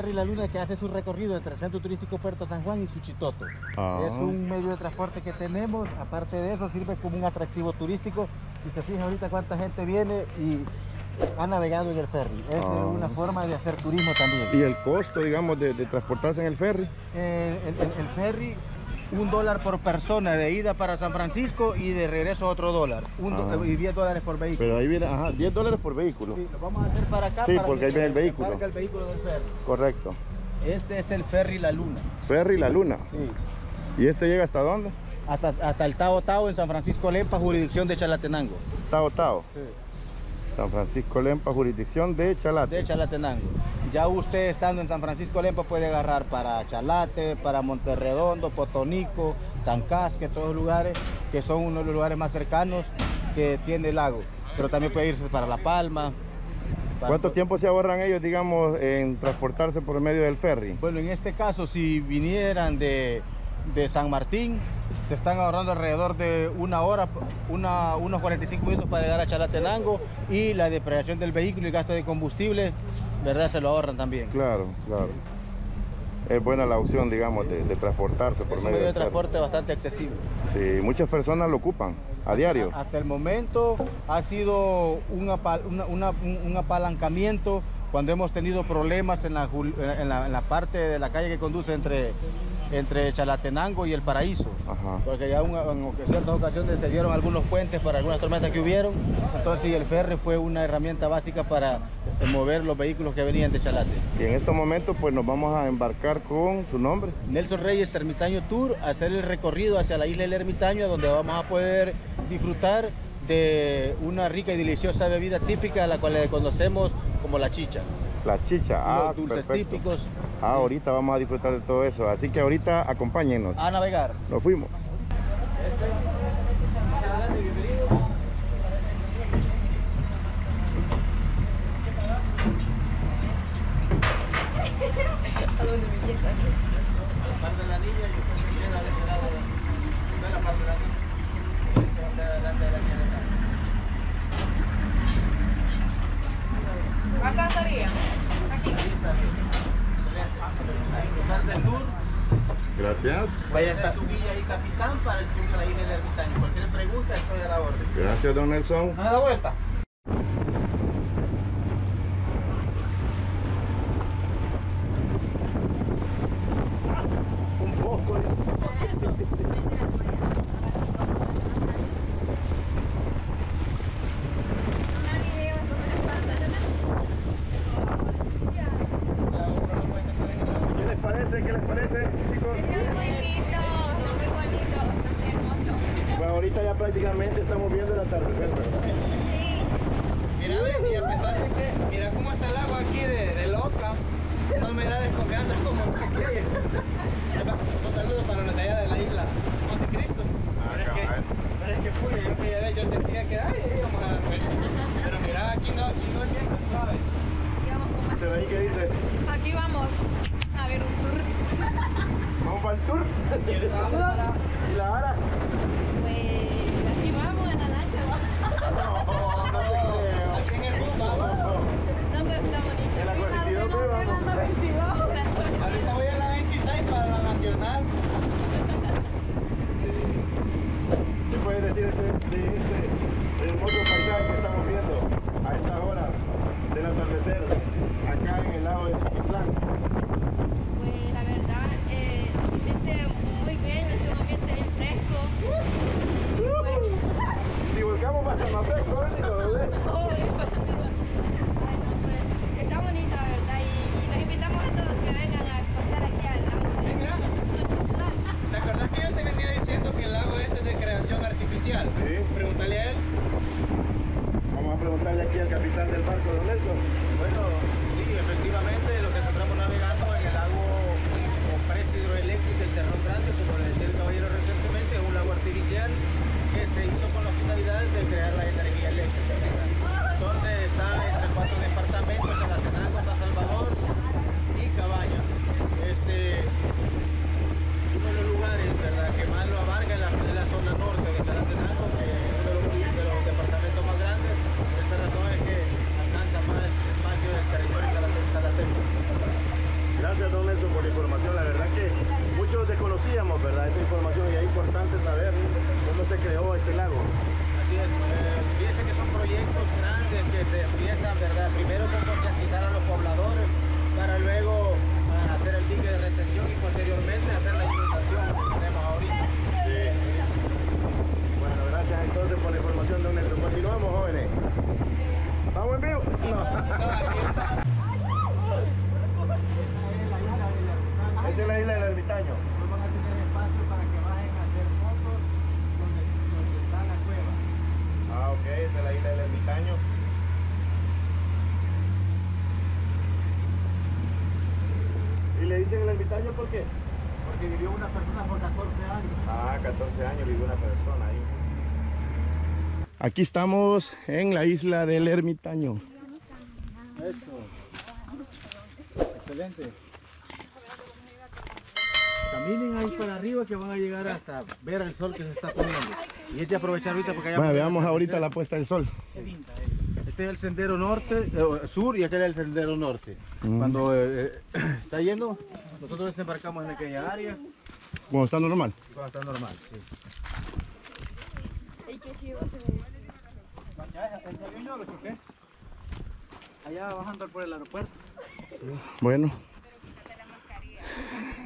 ferry La Luna que hace su recorrido entre el Centro Turístico Puerto San Juan y Suchitoto. Ah. Es un medio de transporte que tenemos, aparte de eso sirve como un atractivo turístico. Si se fija ahorita cuánta gente viene y ha navegado en el ferry. Es Ah. una forma de hacer turismo también. ¿Y el costo, digamos, de, de transportarse en el ferry? Eh, el, el- el ferry, un dólar por persona de ida para San Francisco y de regreso otro dólar. Un do- y 10 dólares por vehículo. Pero ahí viene, ajá, 10 dólares por vehículo. Sí, lo vamos a hacer para acá. Sí, para porque que ahí viene el vehículo. el vehículo del ferry. Correcto. Este es el ferry La Luna. Ferry La Luna. Sí. ¿Y este llega hasta dónde? Hasta, hasta el Tao Tao en San Francisco Lempa, jurisdicción de Chalatenango. Tao Tao. San Francisco Lempa, jurisdicción de Chalate. De Chalatenango. Ya usted estando en San Francisco Lempa puede agarrar para Chalate, para Monterredondo, Potonico, Tancasque, todos los lugares que son uno de los lugares más cercanos que tiene el lago. Pero también puede irse para La Palma. para- ¿Cuánto tiempo se ahorran ellos, digamos, en transportarse por medio del ferry? Bueno, en este caso, si vinieran de, de San Martín, se están ahorrando alrededor de una hora, una, unos 45 minutos para llegar a Chalatenango y la depreciación del vehículo y gasto de combustible, ¿verdad? Se lo ahorran también. Claro, claro. Es buena la opción, digamos, de, de transportarse por Es un medio medio de transporte bastante accesible. Sí, muchas personas lo ocupan a diario. Hasta el momento ha sido un, apa- una- una- un- un apalancamiento cuando hemos tenido problemas en la, en la- en la parte de la calle que conduce entre, entre Chalatenango y El Paraíso. Ajá. Porque ya un- en ciertas ocasiones se dieron algunos puentes para algunas tormentas que hubieron. Entonces el ferry fue una herramienta básica para mover los vehículos que venían de Chalate. Y en estos momentos, pues nos vamos a embarcar con su nombre. Nelson Reyes Ermitaño Tour, a hacer el recorrido hacia la isla del Ermitaño, donde vamos a poder disfrutar de una rica y deliciosa bebida típica, la cual le conocemos como la chicha. La chicha. Ah, los dulces perfecto. típicos. Ah, ahorita vamos a disfrutar de todo eso. Así que ahorita acompáñenos. A navegar. Nos fuimos. ¿A dónde me siento? La parte de la niña y después se queda de ese lado. Ve la parte de la niña. Se va a quedar delante de la niña de acá. Acá estaría. Aquí. Ahí está bien. Excelente. A disfrutar del tour. Gracias. Vaya a su guía y capitán para el tour de la isla del Ermitaño. Cualquier pregunta estoy a la orden. Gracias, don Nelson. ¿Me da la vuelta? No. Esta es la isla del ermitaño. Van a tener espacio para que bajen a hacer fotos donde, donde está la cueva. Ah, ok, esa es la isla del ermitaño. ¿Y le dicen el ermitaño por qué? Porque vivió una persona por 14 años. Ah, 14 años vivió una persona ahí. Aquí estamos en la isla del ermitaño. Eso. Excelente. Caminen ahí para arriba que van a llegar hasta ver el sol que se está poniendo. Y es de aprovechar ahorita porque allá Bueno, veamos ahorita la puesta del sol. Este es el sendero norte, eh, sur y este es el sendero norte. Mm. Cuando eh, eh, está yendo, nosotros desembarcamos en aquella área Como está normal. y cuando está normal. sí. Ay, qué chivo se ve. Allá bajando por el aeropuerto. Bueno.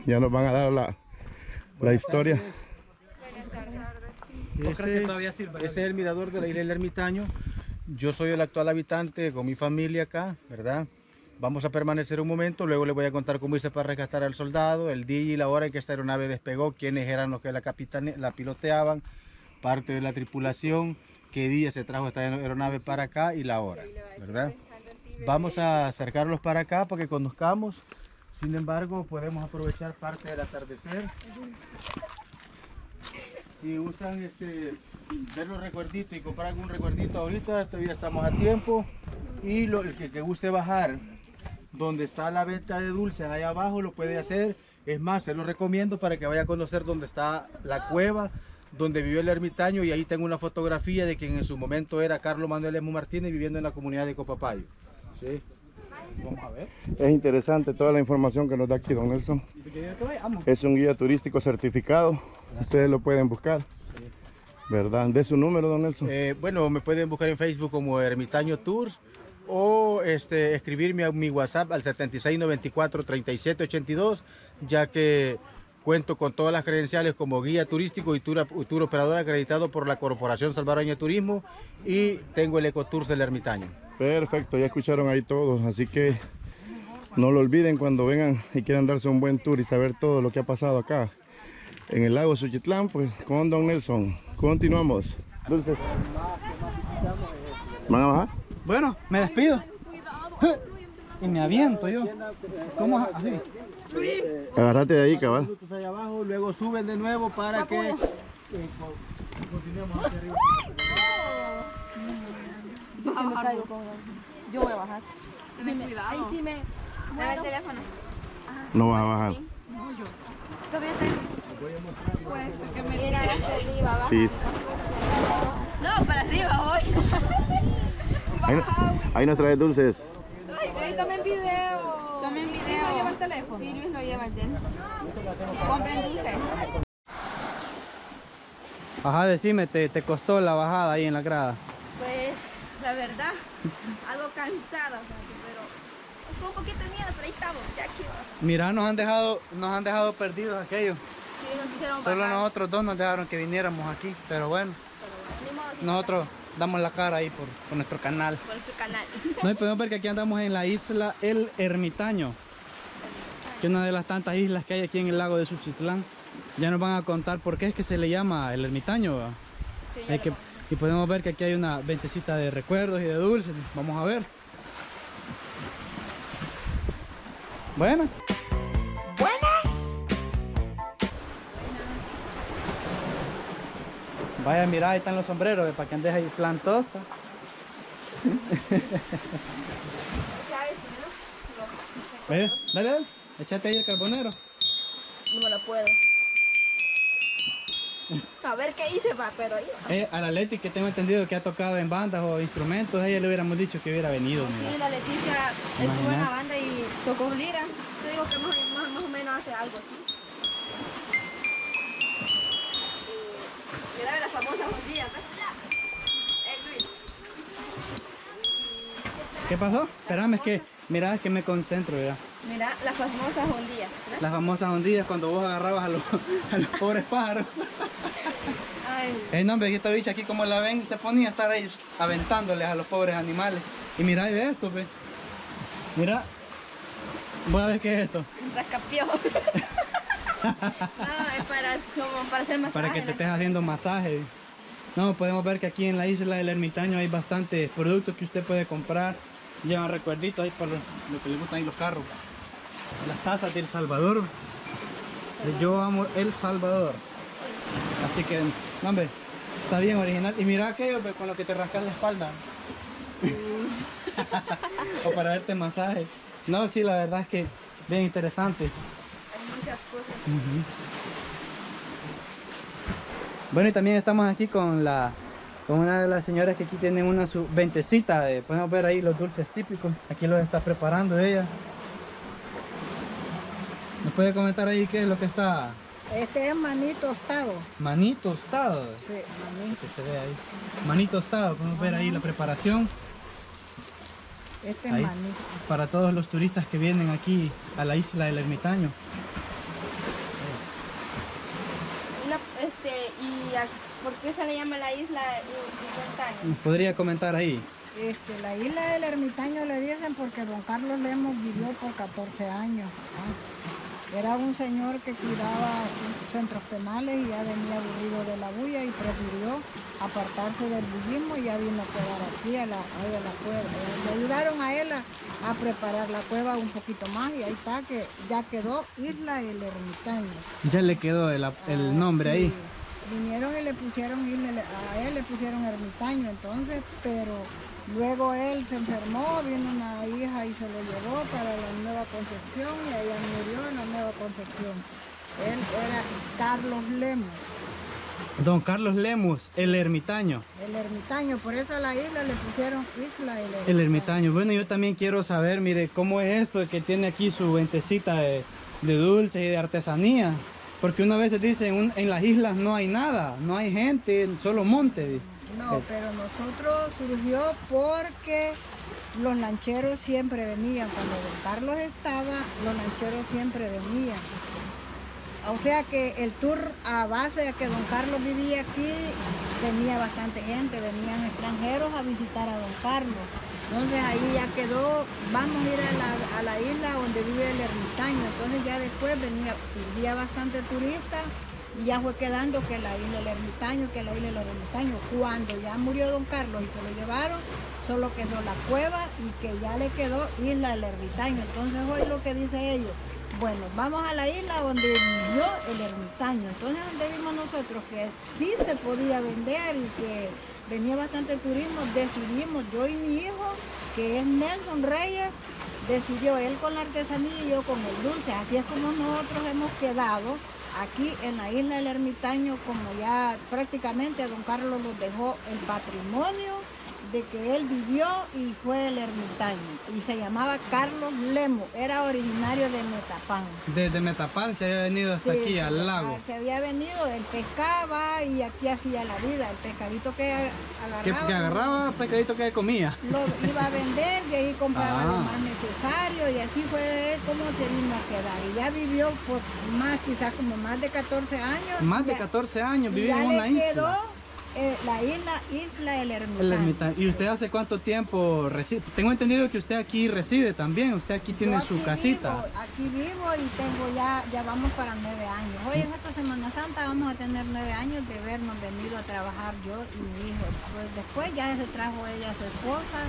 Ya nos van a dar la, la historia. ¿Vos crees que Ese- todavía sirve? Este es el mirador de la isla del Ermitaño. Yo soy el actual habitante con mi familia acá, ¿verdad? Vamos a permanecer un momento, luego les voy a contar cómo hice para rescatar al soldado, el día y la hora en que esta aeronave despegó, quiénes eran los que la, capitane la piloteaban, parte de la tripulación, qué día se trajo esta aeronave para acá y la hora, ¿verdad? Vamos a acercarlos para acá para que conozcamos. Sin embargo, podemos aprovechar parte del atardecer. Si gustan este, ver los recuerditos y comprar algún recuerdito ahorita, todavía estamos a tiempo. Y el que, que guste bajar donde está la venta de dulces, allá abajo lo puede hacer. Es más, se lo recomiendo para que vaya a conocer dónde está la cueva, donde vivió el ermitaño. Y ahí tengo una fotografía de quien en su momento era Carlos Manuel Emo Martínez viviendo en la comunidad de Copapayo. ¿Sí? Vamos a ver. Es interesante toda la información que nos da aquí don Nelson. Es un guía turístico certificado. Ustedes lo pueden buscar. ¿Verdad? De su número, don Nelson. Eh, bueno, me pueden buscar en Facebook como Ermitaño Tours o este, escribirme a mi WhatsApp al 7694-3782, ya que cuento con todas las credenciales como guía turístico y tour, tour operador acreditado por la Corporación Salvadoreña de Turismo y tengo el Ecotours del Ermitaño. Perfecto, ya escucharon ahí todos. Así que no lo olviden cuando vengan y quieran darse un buen tour y saber todo lo que ha pasado acá en el lago Suchitlán, pues con don Nelson. Continuamos. Dulces. ¿Van a bajar? Bueno, me despido. Y me aviento yo. ¿Cómo es así? Agárrate de ahí, cabal. Abajo, luego suben de nuevo para que eh, co- continuemos hacia arriba. Yo voy a bajar. Ten cuidado. Ahí sí me. Dame el teléfono. No vas a bajar. Todavía tengo. Pues, que me hacia arriba. Sí. No, para arriba hoy. Ahí, ahí nos trae dulces. Ay, tomen video. Tomen video. Luis lo lleva el teléfono. Sí, Luis lo lleva el teléfono. Compren dulces. Ajá, decime, te, te costó la bajada ahí en la grada. Pues, la verdad, algo cansada, pero fue un poquito de miedo, pero ahí estamos, ya aquí. Mira, nos han dejado, nos han dejado perdidos aquellos. Sí, nos hicieron Solo bajar. nosotros dos nos dejaron que viniéramos aquí, pero bueno, modo, nosotros damos la cara ahí por, por nuestro canal. por su canal. No, y podemos ver que aquí andamos en la isla El Ermitaño, que es una de las tantas islas que hay aquí en el lago de Suchitlán. Ya nos van a contar por qué es que se le llama El Ermitaño. Y podemos ver que aquí hay una ventecita de recuerdos y de dulces. Vamos a ver. Buenas. Vaya, mira, ahí están los sombreros, para que andes ahí plantosa. Dale, dale, échate ahí el carbonero. No me lo puedo. A ver qué hice, va, pero va. Eh, a la Leti que tengo entendido que ha tocado en bandas o instrumentos, a ella le hubiéramos dicho que hubiera venido. mira. Sí, la Leticia estuvo en la banda y tocó lira. Te digo que más, más, más o menos hace algo así. Mira las famosas hundillas, ¿ves? El Luis. ¿Qué pasó? Espérame, es que, mira, que me concentro, mira. Mira las famosas hundillas, ¿ves? Las famosas ondillas cuando vos agarrabas a los, a los pobres pájaros. Ay, El nombre de esta bicha aquí, como la ven, se ponía a estar ahí aventándoles a los pobres animales. Y mira, ve esto, ve. Mira. Voy a ver qué es esto. un rascapió. no, es para, como para hacer masaje. Para que te estés haciendo masaje. No, podemos ver que aquí en la isla del Ermitaño hay bastantes productos que usted puede comprar. Llevan recuerditos ahí por lo, lo que les gustan ahí los carros. Las tazas de El Salvador. Yo amo El Salvador. Así que, no, hombre, está bien original. Y mira aquello ve, con lo que te rascas la espalda. o para darte masaje. No, sí, la verdad es que bien interesante. Hay muchas cosas. Bueno, y también estamos aquí con la con una de las señoras que aquí tienen una su ventecita de podemos ver ahí los dulces típicos. Aquí los está preparando ella. ¿Nos puede comentar ahí qué es lo que está? Este es maní tostado. Maní tostado. Sí, maní. Que se ve ahí. Maní tostado, podemos ver ahí la preparación Este es maní. para todos los turistas que vienen aquí a la isla del Ermitaño. Una, este, y a- ¿por qué se le llama la isla ¿Nos podría comentar ahí? Este, la isla del ermitaño le dicen porque don Carlos Lemos vivió por 14 años. Era un señor que cuidaba centros penales y ya venía aburrido de la bulla y prefirió apartarse del budismo y ya vino a quedar aquí a la, a la cueva. Le ayudaron a él a, a preparar la cueva un poquito más y ahí está que ya quedó Isla del Ermitaño. Ya le quedó el, el Ah, nombre sí. ahí. Vinieron y le pusieron, y le- a él le pusieron ermitaño entonces, pero luego él se enfermó, vino una hija y se lo llevó para la Nueva Concepción y ella murió en la Nueva Concepción. Él era Carlos Lemos, Don Carlos Lemus, el ermitaño. el ermitaño, por eso a la isla le pusieron Isla del Ermitaño. El ermitaño. Bueno, yo también quiero saber, mire, cómo es esto que tiene aquí su ventecita de, de dulces y de artesanías. Porque una vez dice, en, un- en las islas no hay nada, no hay gente, solo monte. No, pero nosotros surgió porque los lancheros siempre venían. Cuando don Carlos estaba, los lancheros siempre venían. O sea que el tour a base de que don Carlos vivía aquí, venía bastante gente, venían extranjeros a visitar a don Carlos. Entonces ahí ya quedó, vamos a ir a la, isla donde vive el ermitaño. Entonces ya después venía, vivía bastante turista y ya fue quedando que la isla del ermitaño, que la isla del ermitaño. Cuando ya murió don Carlos y se lo llevaron, solo quedó la cueva y que ya le quedó isla del ermitaño. Entonces hoy lo que dice ellos, bueno, vamos a la isla donde vivió el ermitaño. Entonces donde vimos nosotros que sí se podía vender y que venía bastante turismo, decidimos, yo y mi hijo, que es Nelson Reyes, decidió él con la artesanía y yo con el dulce. Así es como nosotros hemos quedado aquí en la isla del ermitaño, como ya prácticamente don Carlos nos dejó el patrimonio de que él vivió y fue el ermitaño. Y se llamaba Carlos Lemo, era originario de Metapán. Desde Metapán se había venido hasta Sí, aquí, al lago. Se había venido, él pescaba y aquí hacía la vida, el pescadito que agarraba. Que, que agarraba pescadito que comía. Lo iba a vender y ahí compraba lo Ah. más necesario y así fue él como se vino a quedar. Y ya vivió por más, quizás como más de 14 años. Más de Ya- 14 años vivió en una le quedó isla. Eh, la isla Isla. El ermitaño. ¿Y usted hace cuánto tiempo reside? Tengo entendido que usted aquí reside también. Usted aquí tiene su casita. Vivo, aquí vivo y tengo ya, ya vamos para nueve años. Hoy en esta Semana Santa vamos a tener nueve años de habernos venido a trabajar yo y mi hijo. Pues después ya se trajo ella a su esposa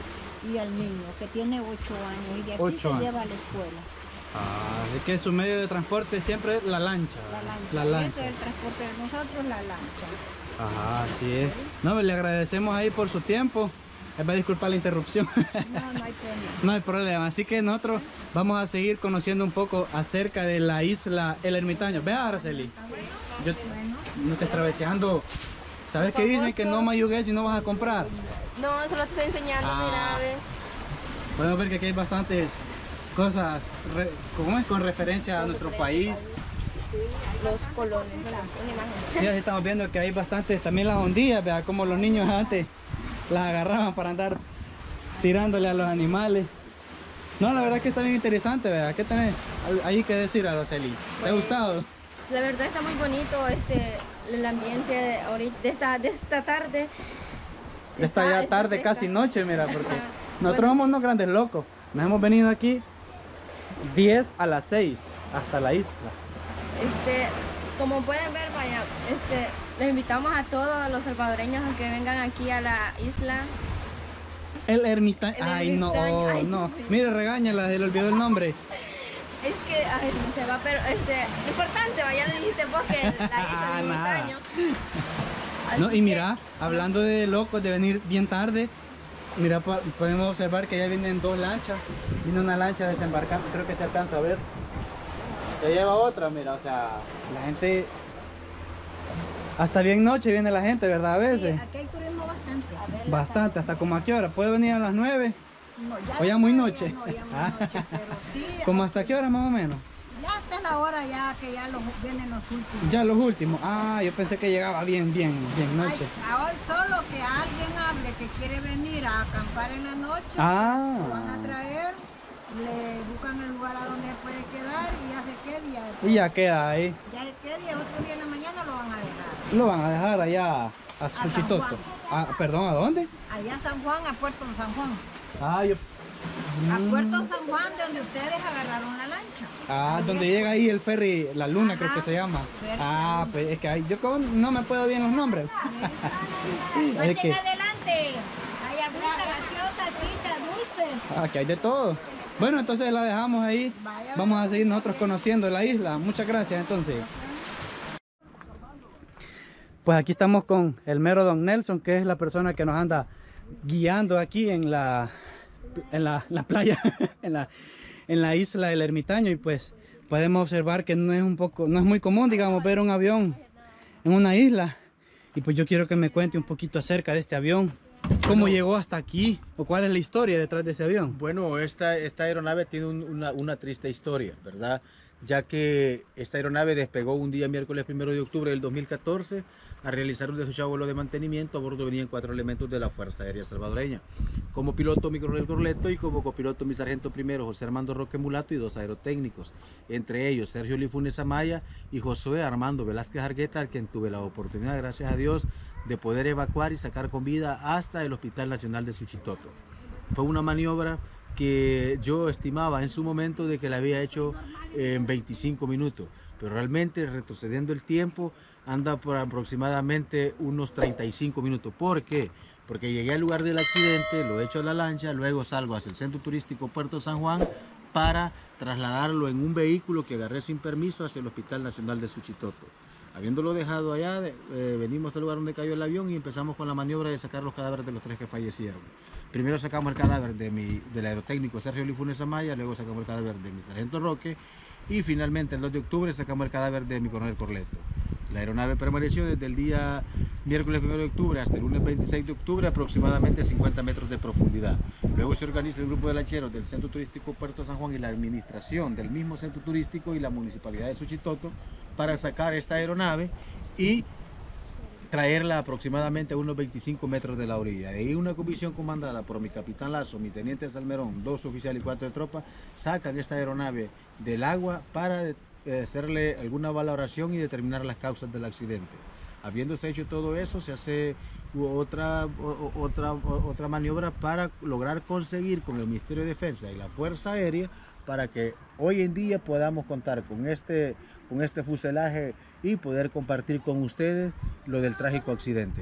y al niño, que tiene ocho años y de aquí Ocho se años. lleva a la escuela. Ah, de que su medio de transporte siempre es la lancha. La lancha. La lancha. es el transporte de nosotros, la lancha. Ajá, así es. No, pues le agradecemos ahí por su tiempo. Me va a disculpar la interrupción. No, no hay pena. no hay problema. Así que nosotros vamos a seguir conociendo un poco acerca de la isla El Ermitaño. Vea, Araceli. Yo Bueno, no te traveseando. ¿Sabes qué dicen? Que no mayugues y no vas a comprar. No, solo te estoy enseñando, Ah. mira. Podemos ver que aquí hay bastantes cosas, re- ¿cómo es? Con referencia a nuestro país. Los imagen. Sí, así estamos viendo que hay bastantes, también las ondillas, vea como los niños antes las agarraban para andar tirándole a los animales. No, la verdad que está bien interesante, vea. ¿Qué tenés ahí que decir, Araceli? ¿Te ha gustado? La verdad está muy bonito este el ambiente de, ahorita, de, esta, de esta tarde. Ya está ya tarde, casi noche, mira, porque nosotros somos unos grandes locos. Nos hemos venido aquí 10 a las 6 hasta la isla. Este, como pueden ver, vaya, este, les invitamos a todos los salvadoreños a que vengan aquí a la isla. El ermitaño. Ay, no, ay, no. sí. Mire, regáñala, se le olvidó el nombre. Es que ay, se va, pero este, lo importante, vaya, le dijiste vos que la isla Ah, del nada. ermitaño. No, y que- mira, hablando de locos, de venir bien tarde, mira, po- podemos observar que ya vienen dos lanchas. Viene una lancha desembarcando, creo que se alcanza a ver. Ya lleva otra, mira, o sea, la gente... Hasta bien noche viene la gente, ¿verdad? A Sí, veces. aquí hay turismo bastante. Bastante, hasta como a qué hora. ¿Puede venir a las 9? No, O ya muy no, noche. Ya no, ya muy Ah. noche, pero sí, ¿Como hasta qué hora más o menos? ya hasta la hora ya que ya los, vienen los últimos. Ya los últimos. Ah, yo pensé que llegaba bien, bien, bien noche. Ay, ahora solo que alguien hable que quiere venir a acampar en la noche, lo van a Ah. traer, le buscan el lugar a donde puede quedar y ya se queda y ya, Y ya queda ahí. ya se queda y otro día en la mañana lo van a dejar. Lo van a dejar allá a Suchitoto. Ah, perdón, ¿a dónde? Allá a San Juan, a Puerto San Juan. Ah, yo... A Mm. Puerto San Juan, de donde ustedes agarraron la lancha. Ah, Ahí donde es. llega ahí el ferry, la luna creo que se llama. Ah, pues es que ahí, yo como no me puedo bien los nombres. es que, adelante. Hay agüita, gaseosa, chicha, dulces. aquí hay de todo. Bueno, entonces la dejamos ahí. Vamos a seguir nosotros conociendo la isla. Muchas gracias entonces. Pues aquí estamos con el mero Don Nelson, que es la persona que nos anda guiando aquí en la, en la, la playa, en la, en la isla del Ermitaño. Y pues podemos observar que no es un poco, no es muy común, digamos, ver un avión en una isla. Y pues yo quiero que me cuente un poquito acerca de este avión. ¿Cómo llegó hasta aquí? ¿O cuál es la historia detrás de ese avión? Bueno, esta, esta aeronave tiene un- una, una triste historia, ¿verdad? Ya que esta aeronave despegó un día miércoles 1 de octubre del 2014 a realizar un desechado vuelo de mantenimiento. A bordo venían cuatro elementos de la Fuerza Aérea Salvadoreña. Como piloto, mi coronel Corleto y como copiloto, mi sargento primero, José Armando Roque Mulato y dos aerotécnicos. Entre ellos, Sergio Lifunes Amaya y Josué Armando Velázquez Argueta, al quien tuve la oportunidad, gracias a Dios, de poder evacuar y sacar con vida hasta el Hospital Nacional de Suchitoto. Fue una maniobra que yo estimaba en su momento de que la había hecho en 25 minutos, pero realmente retrocediendo el tiempo anda por aproximadamente unos 35 minutos. ¿Por qué? Porque llegué al lugar del accidente, lo echo a la lancha, luego salgo hacia el centro turístico Puerto San Juan para trasladarlo en un vehículo que agarré sin permiso hacia el Hospital Nacional de Suchitoto. Habiéndolo dejado allá, eh, venimos al lugar donde cayó el avión y empezamos con la maniobra de sacar los cadáveres de los tres que fallecieron. Primero sacamos el cadáver de mi, del aerotécnico Sergio Lifunes Amaya, luego sacamos el cadáver de mi sargento Roque y finalmente el 2 de octubre sacamos el cadáver de mi coronel Corleto. La aeronave permaneció desde el día miércoles 1 de octubre hasta el lunes 26 de octubre aproximadamente 50 metros de profundidad. Luego se organiza el grupo de lancheros del Centro Turístico Puerto San Juan y la administración del mismo centro turístico y la municipalidad de Suchitoto para sacar esta aeronave y traerla aproximadamente a unos 25 metros de la orilla. De una comisión comandada por mi capitán Lazo, mi teniente Salmerón, dos oficiales y cuatro de tropa, sacan esta aeronave del agua para eh, hacerle alguna valoración y determinar las causas del accidente. Habiéndose hecho todo eso, se hace otra, o- otra, o- otra maniobra para lograr conseguir con el Ministerio de Defensa y la Fuerza Aérea para que hoy en día podamos contar con este, con este fuselaje y poder compartir con ustedes lo del trágico accidente.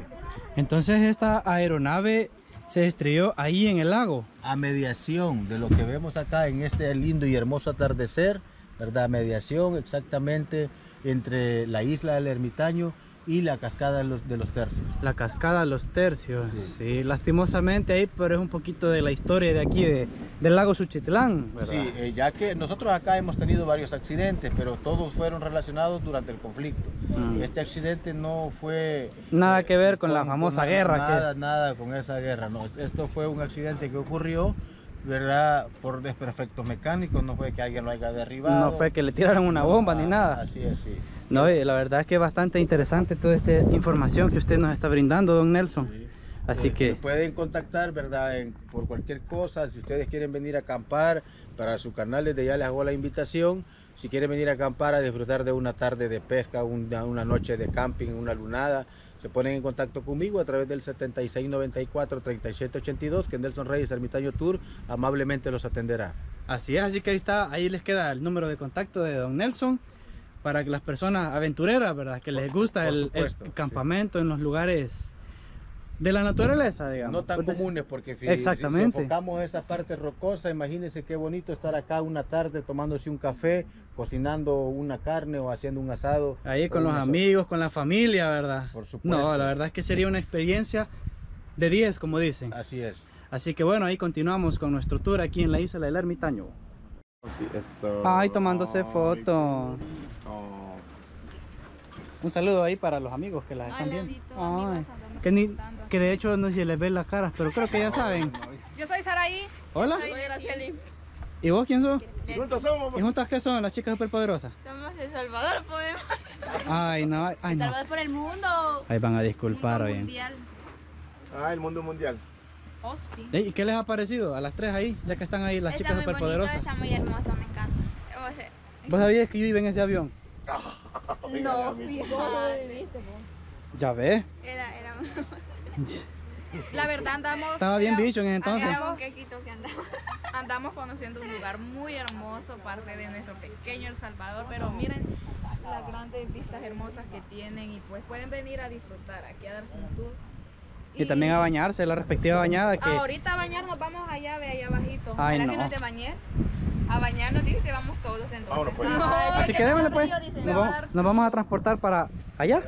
Entonces esta aeronave se estrelló ahí en el lago. A mediación de lo que vemos acá en este lindo y hermoso atardecer, ¿verdad? Mediación exactamente entre la isla del Ermitaño y la cascada de los, de los tercios. La cascada Los Tercios. Sí. Sí. lastimosamente ahí, pero es un poquito de la historia de aquí, de, del lago Suchitlán. ¿verdad? Sí, eh, ya que nosotros acá hemos tenido varios accidentes, pero todos fueron relacionados durante el conflicto. Mm. Este accidente no fue... Nada que ver con la famosa guerra que- Nada, nada con esa guerra, no. Esto fue un accidente que ocurrió ¿verdad? Por desperfectos mecánicos, no fue que alguien lo haya derribado. No fue que le tiraron una bomba ni Ah, nada. Así es, sí. No, y la verdad es que es bastante interesante toda esta información que usted nos está brindando, don Nelson. Así Eh, que me pueden contactar, ¿verdad? En- por cualquier cosa. Si ustedes quieren venir a acampar para su canal, desde ya les hago la invitación. Si quieren venir a acampar a disfrutar de una tarde de pesca, una, una noche de camping, una lunada, se ponen en contacto conmigo a través del 7694-3782, que Nelson Reyes Ermitaño Tour amablemente los atenderá. así es, así que ahí está, ahí les queda el número de contacto de don Nelson para que las personas aventureras, ¿verdad? Que les gusta el, el supuesto, sí. campamento en los lugares de la naturaleza, digamos. No tan Pues, comunes, porque si, Exactamente. si enfocamos esa parte rocosa, imagínense qué bonito estar acá una tarde tomándose un café, cocinando una carne o haciendo un asado. Ahí con los amigos, con la familia, ¿verdad? Por supuesto. No, la verdad es que sería una experiencia de 10, como dicen. Así es. Así que bueno, ahí continuamos con nuestro tour aquí en la isla del Ermitaño. Sí, eso. Ay, tomándose Ay, foto. Un saludo ahí para los amigos que las están viendo. Ay, que, ni. Que de hecho no sé si les ven las caras, pero creo que ya saben. Yo soy Saraí. Hola, Soy Araceli. ¿y vos quién sos? ¿Y ¿Cuántos somos? ¿Y juntas qué son? Las chicas superpoderosas. Somos El Salvador, podemos. Ay, no, ay, El no. Salvador por el mundo. Ahí van a disculpar, Mundo oye. mundial. Ah, el mundo mundial. Oh, sí. ¿Y qué les ha parecido a las tres ahí, ya que están ahí las está chicas muy bonito, superpoderosas? está muy hermoso, me encanta. O sea, ¿Vos sabías que yo iba en ese avión? no, fíjate. Ya ves. Era, era. La verdad andamos. Estaba bien bicho en entonces. Andamos, que andamos. andamos conociendo un lugar muy hermoso, parte de nuestro pequeño El Salvador, pero miren las grandes vistas hermosas que tienen y pues pueden venir a disfrutar aquí a darse un tour. Y también a bañarse, la respectiva bañada que... Ahorita a bañarnos vamos allá, ve allá abajito. Ay, ¿Verdad no. que no te bañes? A bañarnos dice vamos todos entonces. Vámonos, pues. No, Así que démosle pues. dice, Nos vamos, dar nos vamos a transportar para allá.